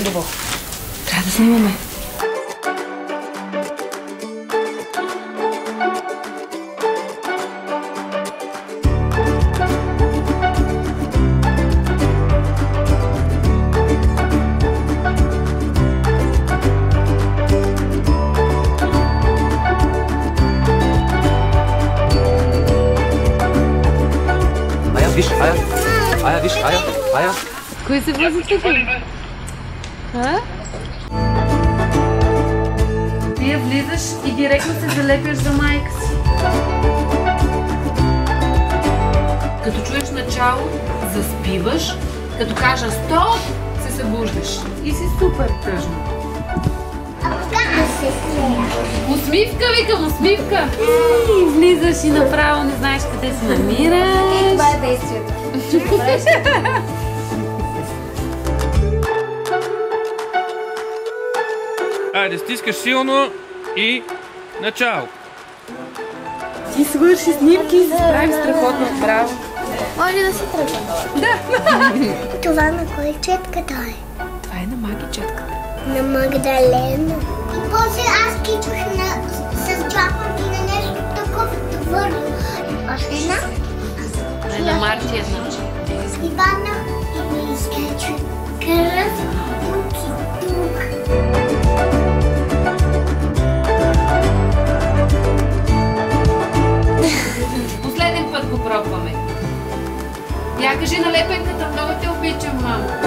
Хубаво. Трябва да снимаме. Ая, виж, Ая. Ая, виж, Ая. Ая. Кой се вози тук? А? Ти влизаш и директно се залепяш за майка си. Като чуеш начало, заспиваш. Като кажа стоп, се събуждаш. И си супер тъжно. Усмивка, викам, усмивка. И влизаш и направо не знаеш къде се намираш. Това е действието. Айде, стискаш силно и начало. Ти свърши снимки и се справи страхотно. Браво. Може да си тръгвам. Това на кой четката е? Това е на маги четката. На Магдалена. И после аз кичвах на, с джапа и на нещо такова твърдо. Още една? Не на Марти една. И паднах и ми изкачва кръв пробваме. Я кажи на лепенката, много те обичам. Много